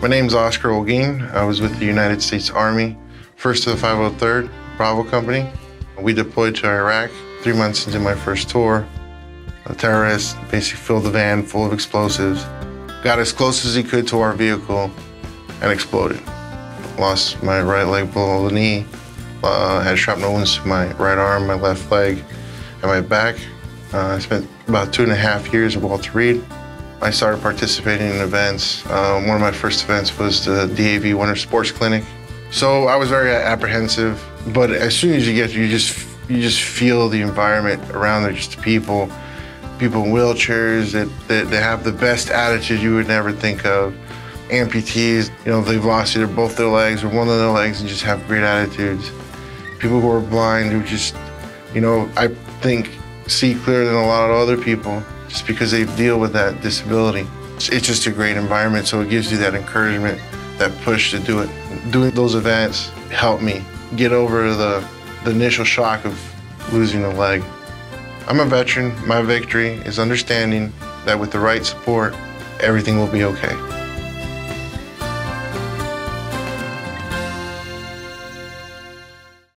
My name is Oscar Olguin. I was with the United States Army, first to the 503rd Bravo Company. We deployed to Iraq three months into my first tour. A terrorist basically filled the van full of explosives, got as close as he could to our vehicle, and exploded. Lost my right leg below the knee, uh, had shrapnel wounds to my right arm, my left leg, and my back. Uh, I spent about two and a half years at Walter Reed. I started participating in events. Uh, one of my first events was the DAV Winter Sports Clinic. So I was very apprehensive, but as soon as you get there, you just you just feel the environment around there, just the people, people in wheelchairs that, that, that have the best attitude you would never think of. Amputees, you know, they've lost either both their legs or one of their legs and just have great attitudes. People who are blind who just, you know, I think see clearer than a lot of other people just because they deal with that disability. It's just a great environment, so it gives you that encouragement, that push to do it. Doing those events helped me get over the, the initial shock of losing a leg. I'm a veteran. My victory is understanding that with the right support, everything will be okay.